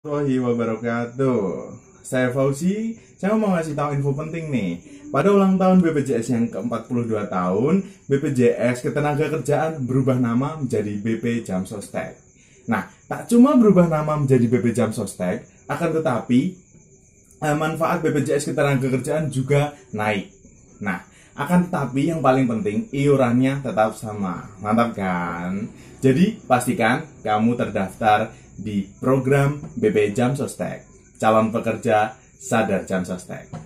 warahmatullahi wabarakatuh. Saya Fauzi, saya mau ngasih tahu info penting nih. Pada ulang tahun BPJS yang ke-42 tahun, BPJS Ketenagakerjaan berubah nama menjadi BP Jam Sostek. Nah, tak cuma berubah nama menjadi BP Jam Sostek, akan tetapi eh, manfaat BPJS Ketenagakerjaan juga naik. Nah, akan tetapi yang paling penting iurannya tetap sama. Mantap kan? Jadi, pastikan kamu terdaftar di program BP Jam Sostek. Calon pekerja sadar Jam Sostek.